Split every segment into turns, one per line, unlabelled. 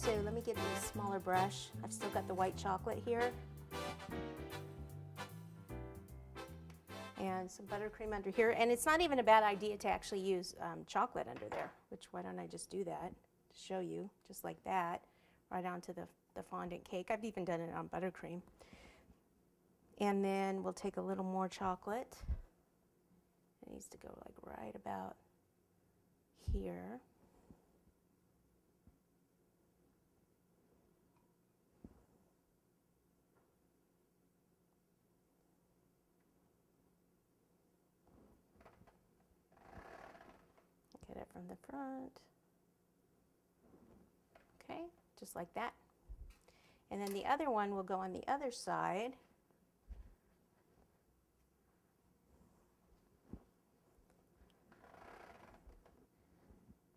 So let me get a smaller brush. I've still got the white chocolate here. And some buttercream under here. And it's not even a bad idea to actually use um, chocolate under there, which why don't I just do that to show you, just like that, right onto the, the fondant cake. I've even done it on buttercream. And then we'll take a little more chocolate. It needs to go like right about here. Get it from the front. Okay, just like that. And then the other one will go on the other side.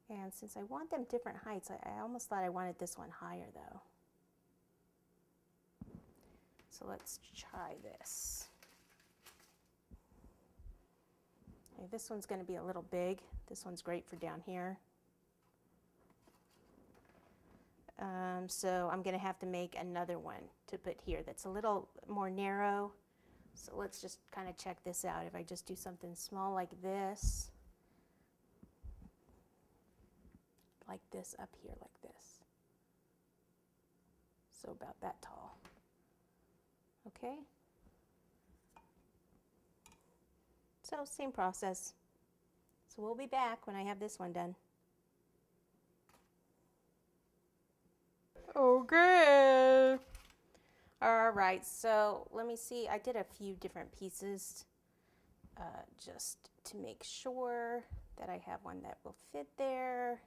And since I want them different heights, I, I almost thought I wanted this one higher though. So let's try this. Okay, this one's going to be a little big. This one's great for down here. Um, so I'm going to have to make another one to put here that's a little more narrow. So let's just kind of check this out. If I just do something small like this, like this up here, like this. So about that tall. Okay? So same process. So we'll be back when I have this one done. Okay. All right, so let me see. I did a few different pieces uh, just to make sure that I have one that will fit there.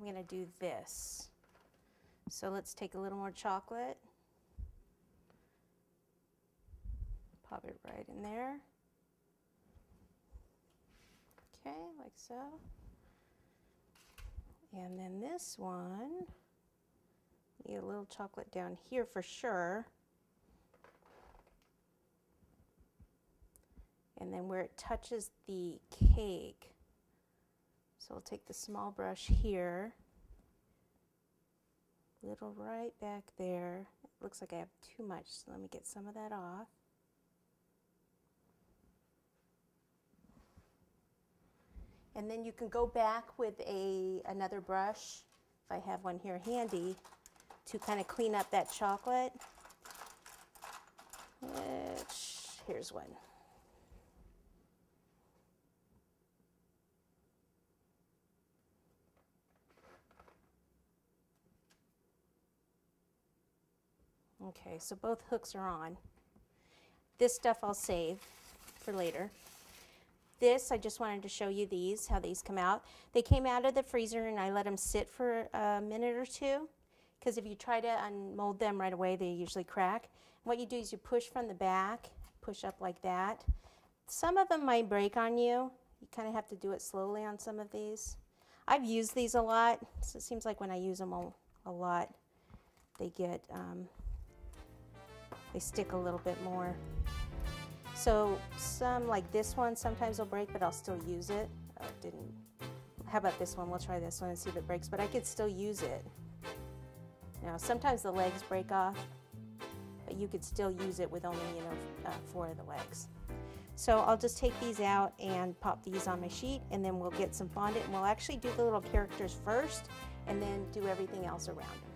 I'm going to do this. So let's take a little more chocolate. Pop it right in there. Okay, like so. And then this one, need a little chocolate down here for sure. And then where it touches the cake, so I'll take the small brush here, little right back there. It looks like I have too much, so let me get some of that off. And then you can go back with a another brush, if I have one here handy, to kind of clean up that chocolate. Which, here's one. Okay, so both hooks are on. This stuff I'll save for later. This, I just wanted to show you these, how these come out. They came out of the freezer and I let them sit for a minute or two because if you try to unmold them right away, they usually crack. What you do is you push from the back, push up like that. Some of them might break on you. You kind of have to do it slowly on some of these. I've used these a lot, so it seems like when I use them a, a lot, they get, um, they stick a little bit more. So some like this one sometimes will break, but I'll still use it. Oh, it didn't. How about this one? We'll try this one and see if it breaks, but I could still use it. Now, sometimes the legs break off, but you could still use it with only, you know, uh, four of the legs. So I'll just take these out and pop these on my sheet, and then we'll get some fondant, and we'll actually do the little characters first, and then do everything else around them.